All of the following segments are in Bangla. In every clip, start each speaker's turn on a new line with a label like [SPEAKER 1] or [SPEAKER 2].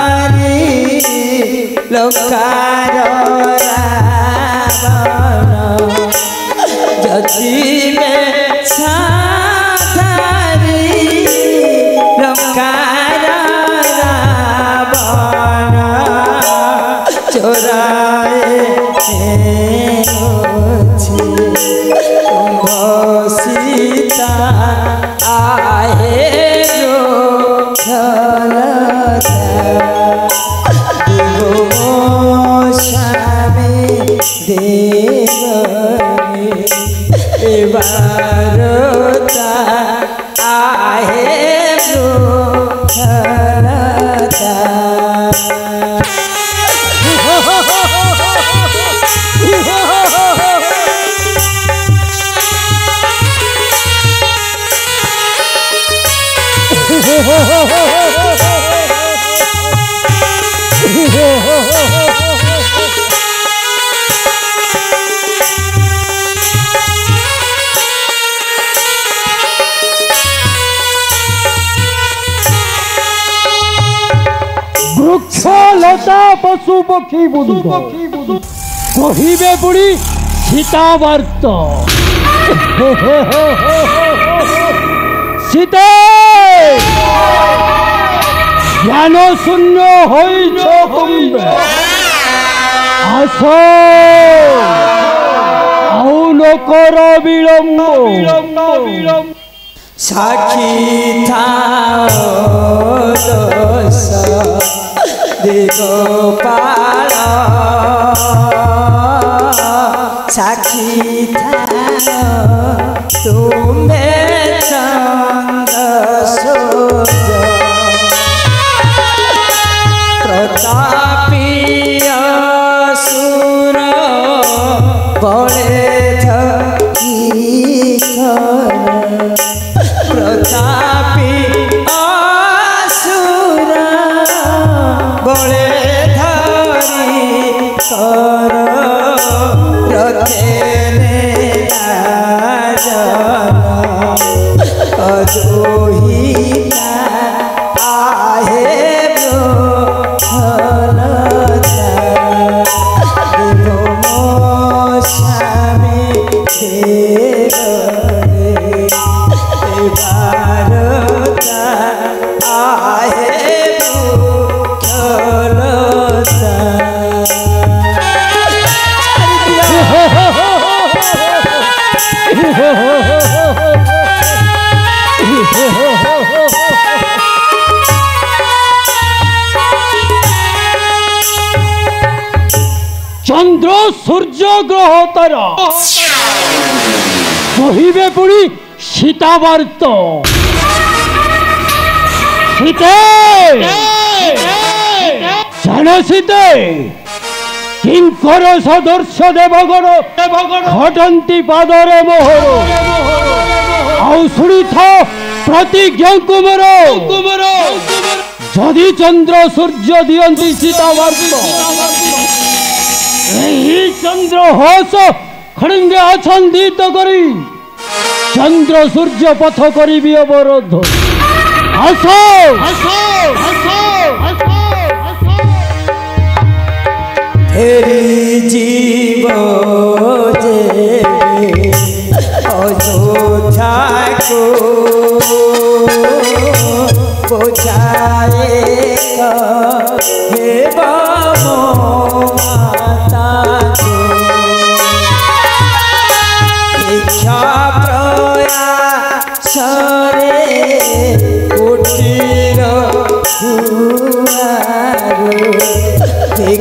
[SPEAKER 1] বেসাধারি লোকার রাবণ। যদি বেসাধারি
[SPEAKER 2] dice লতা পশু পক্ষী বন্ধু কহিবে বুড়ি সীতাবার্ত। সীতা জ্ঞান শূন্য হইছ কুম্বে আস। আউ নকর বিলম্ব।
[SPEAKER 1] সাক্ষী থাও দোষ দিগোপাল সাক্ষী থাও তুমি চন্দ্র সূর্য প্রতাপীয় সুর বলে কর
[SPEAKER 2] চন্দ্র সূর্য গ্রহ তার। কহিবে পুরি সীতাবার্ত। শীতে জনশীতে কিঙ্কর সদর্শ দেবগণ। ঘটন্তি পাদরে মোহর। আউশুড়িথ প্রতিজ্ঞ কুমর কুমর যদি চন্দ্র সূর্য দিয়ন্তি সীতাবার্ত। ଏହି ଚନ୍ଦ୍ର ହସ ଖଣିଙ୍ଗେ ଅଛନ୍ଦିତ କରି ଚନ୍ଦ୍ର ସୂର୍ଯ୍ୟ ପଥ କରିବି ଅବରୋଧ
[SPEAKER 1] ହସ ଫେରି ଯିବ ଯେ ଅଯୋଧ୍ୟାକୁ ବୋଝାଏ ହେବ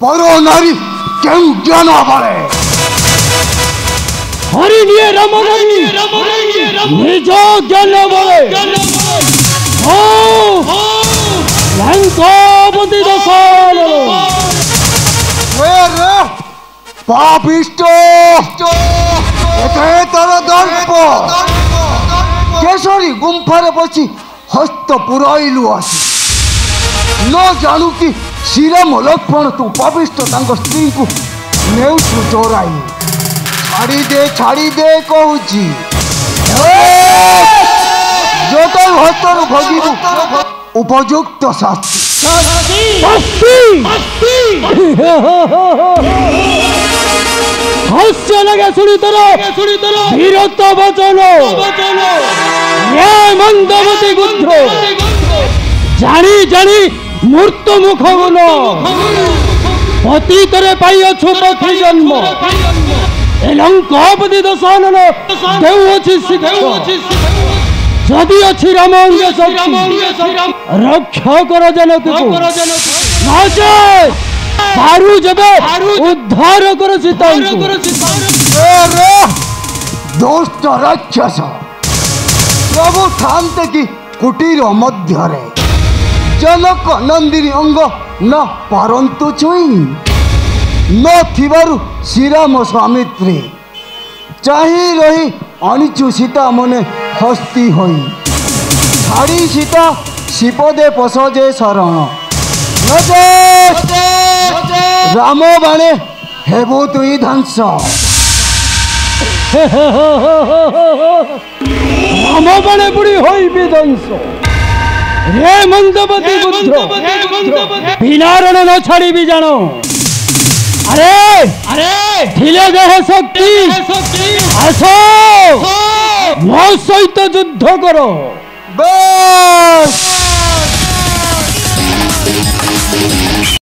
[SPEAKER 3] পর নারী কেউ জ্ঞান পারে।
[SPEAKER 2] হরি নিয়ে রমণী নিজ জ্ঞান বলে।
[SPEAKER 3] কেশরী গুম্ফারে বসি হস্ত পুরাইলু আছে ন জানু কি ଶ୍ରୀରାମ ଲକ୍ଷ୍ମଣ ତୁ ପାବିଷ୍ଟ ତାଙ୍କ ସ୍ତ୍ରୀଙ୍କୁ ନେଉଛୁ ଚୋରାଇ ଛାଡ଼ି ଦେ ଛାଡ଼ି ଦେ କହୁଛି ଯୋଗ ହସ୍ତରୁ ଭୋଗିବୁ ଉପଯୁକ୍ତ ଶାସ୍ତି
[SPEAKER 2] হাস্য লাগে শুনি তোর বীরত্ব বচন হে মন্দবতী গুদ্ধ জানি জানি ମୃତ୍ୟୁ ମୁଖଗୁଣ ଅତୀତରେ ପାଇଅଛୁ ପଥି ଜନ୍ମ ଏଲଙ୍କପତି ଦୋଷାନନ ଦେଉଅଛି ଯଦି ଅଛି ରାମ ରକ୍ଷ କର ଜନକୁ ପାରୁ ଯେବେ ଉଦ୍ଧାର କର ସୀତାଙ୍କୁ
[SPEAKER 3] দুষ্ট রাক্ষস প্রভু থানতে কি কুটির মধ্যরে ଜନକ ନନ୍ଦିନୀ ଅଙ୍ଗ ନ ପାରନ୍ତୁ ଛୁଇଁ ନଥିବାରୁ ଶ୍ରୀରାମ ସ୍ୱାମିତ୍ରୀ ଚାହିଁ ରହି ଆଣିଛୁ ସୀତା ମନେ ହସ୍ତି ହୋଇ ଛାଡ଼ି ସୀତା ଶିପଦେ ପଶଜେ ଶରଣ ନଚେତ୍ ରାମ ବାଣେ ହେବୁ ତୁଇ ଧ୍ୱଂସ
[SPEAKER 2] রাম বাণে বুড়ি হইবি ধ্বংস রে মন্দপতি বুদ্ধ বিনারণ ন ছাড়িবি জান আরে আরে ଥିଲେ দেহ শক্তি আস ମୋ ସହିତ ଯୁଦ୍ଧ କର
[SPEAKER 3] ବେଶ